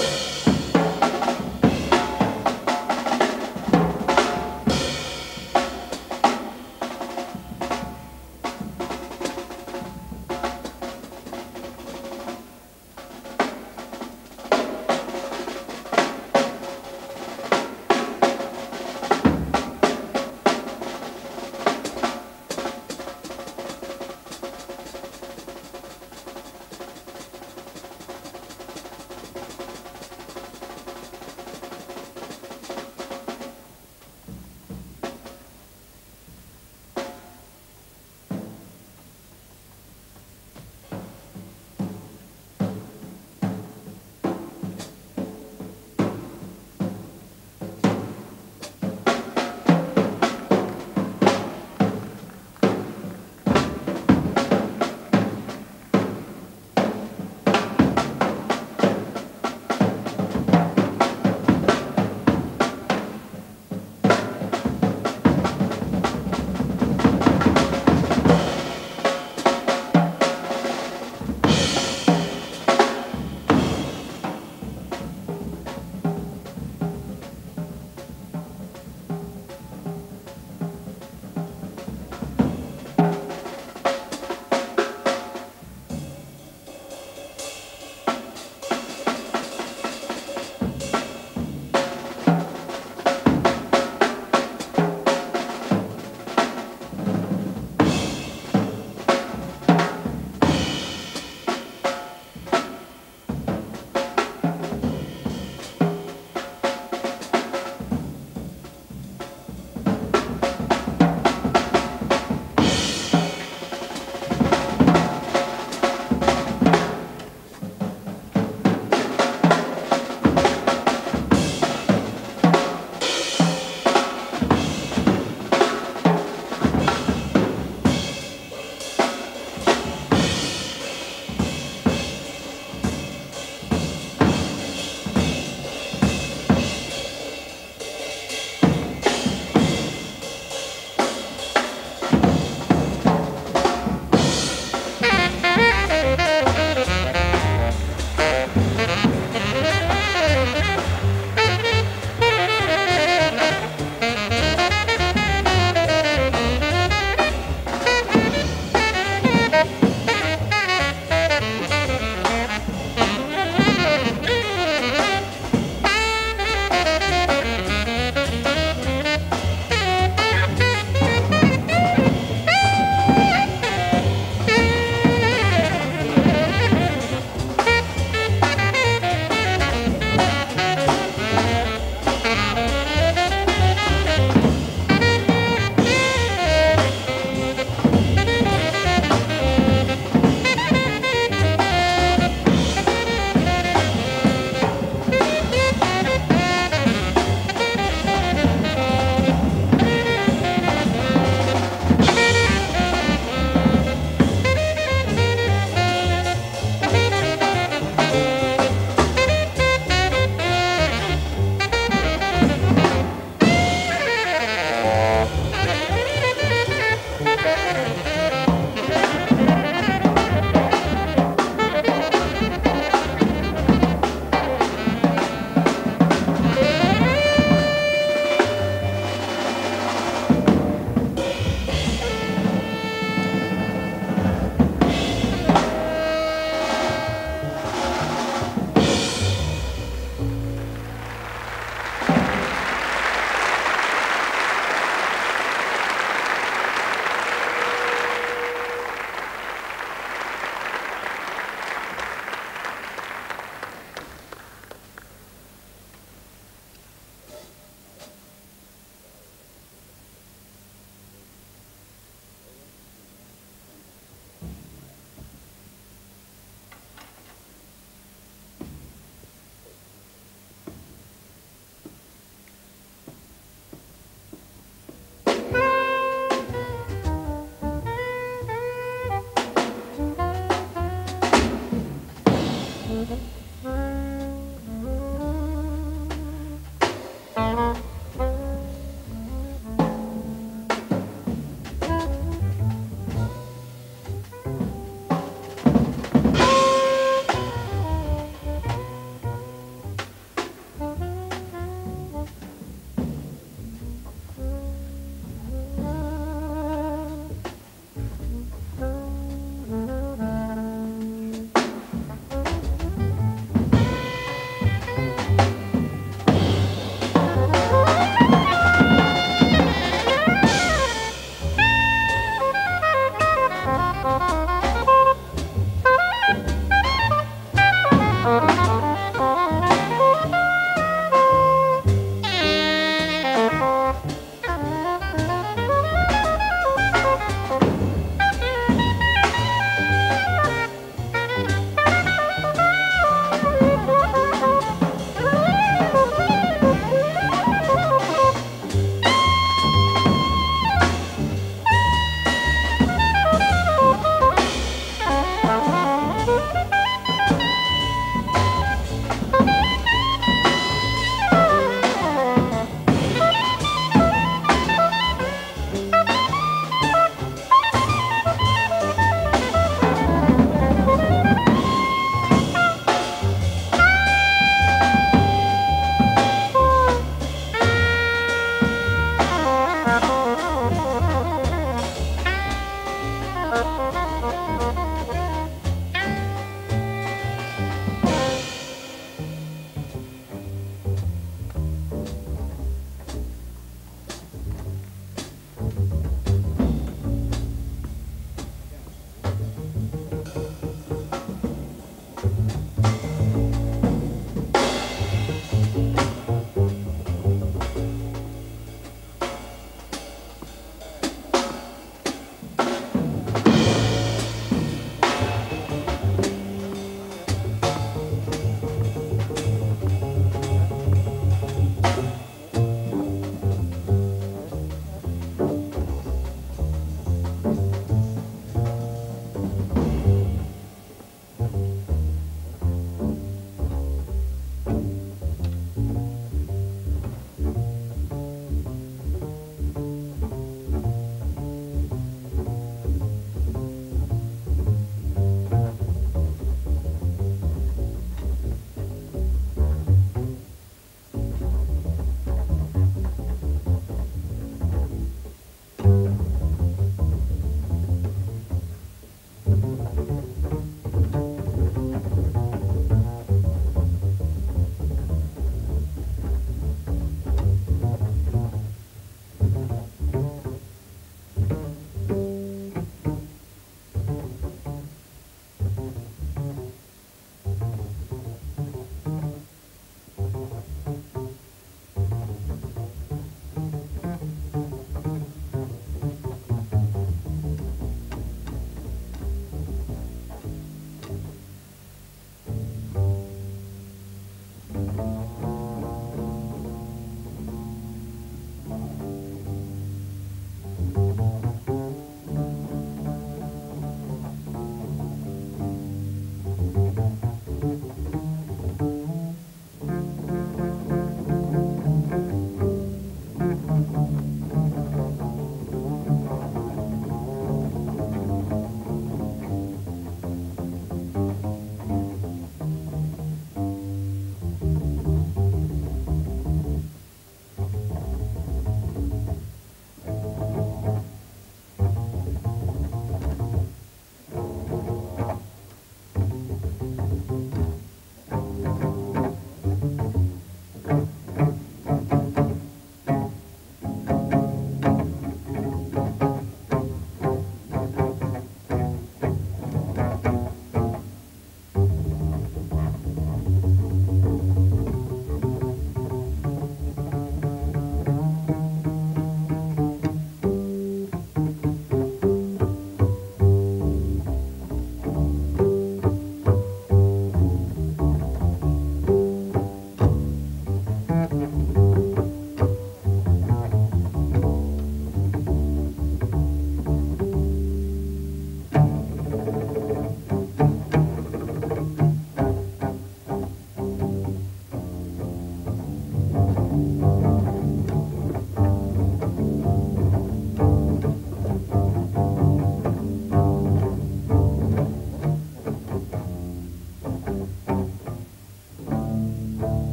you